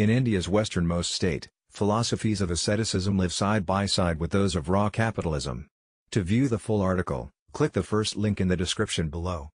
In India's westernmost state, philosophies of asceticism live side by side with those of raw capitalism. To view the full article, click the first link in the description below.